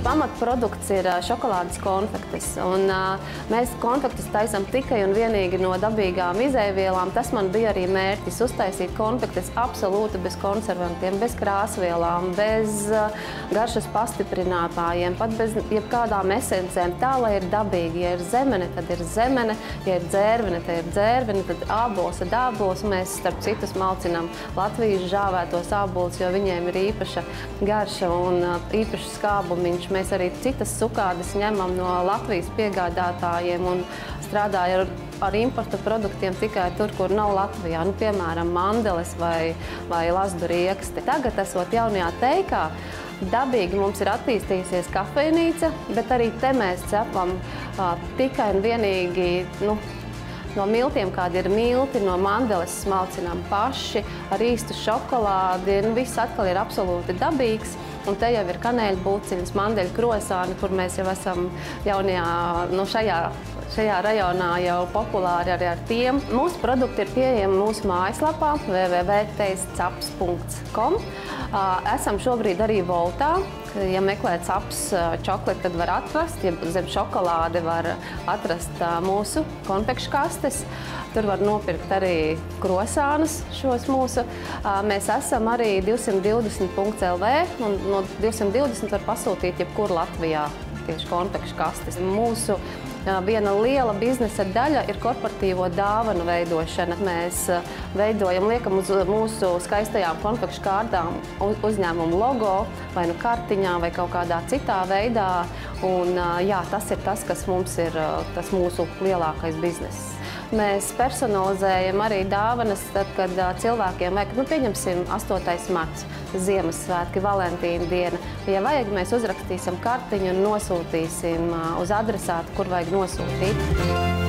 pamatprodukts ir šokolādes konfektes. Un, mēs konfektes taisām tikai un vienīgi no dabīgām izēvielām. Tas man bija arī mērķis - uztaisīt konfektes absolūti bez konservantiem, bez krāsvielām, bez garšas pastiprinātājiem, pat bez jebkādām esencēm. Tā, lai ir dabīgi. Ja ir zemene, tad ir zemene, ja ir dzērvene, tad ir dzērvene, tad ābols ir ābols. Mēs, starp citu, malcinām Latvijas žāvētos ābolus, jo viņiem ir īpaša garša un ā, īpašs skābumiņš. Mēs arī citas sukādes ņemam no Latvijas piegādātājiem un strādājam ar, ar importu produktiem tikai tur, kur nav Latvijā. Nu, piemēram, mandeles vai, vai lasdu rieksti. Tagad, esot jaunajā teikā, Dabīgi mums ir attīstījusies kafejnīca, bet arī te mēs cepam uh, tikai un vienīgi nu, no miltiem, kādi ir milti, no mandeles smalcinām paši, ar īstu šokolādi. Nu, viss atkal ir absolūti dabīgs. Un te jau ir kanēļa būciņas, mandeļu krosāni, kur mēs jau esam jaunajā, nu, šajā, šajā rajonā jau populāri arī ar tiem. Mūsu produkti ir pieejami mūsu mājaslapā www.teistaps.com. Esam šobrīd arī Voltā. Ja meklējat caps čokolādi, tad var atrast. Ja zem šokolāde var atrast mūsu konfekšu kastes. Tur var nopirkt arī krosānus šos mūsu. Mēs esam arī 220.lv un no 220 var pasūtīt jebkur Latvijā tieši konfekšu kastes. Mūsu Viena liela biznesa daļa ir korporatīvo dāvanu veidošana. Mēs veidojam, liekam uz mūsu skaistajām konfekšu kārtām uzņēmumu logo vai nu kartiņā vai kaut kādā citā veidā. Un, jā, tas ir tas, kas mums ir tas mūsu lielākais bizness. Mēs personalizējam arī dāvanas, tad, kad cilvēkiem vajag, nu, pieņemsim, 8. marts, Ziemassvētki, Valentīna diena. Ja vajag, mēs uzrakstīsim kartiņu un nosūtīsim uz adresātu, kur vajag nosūtīt.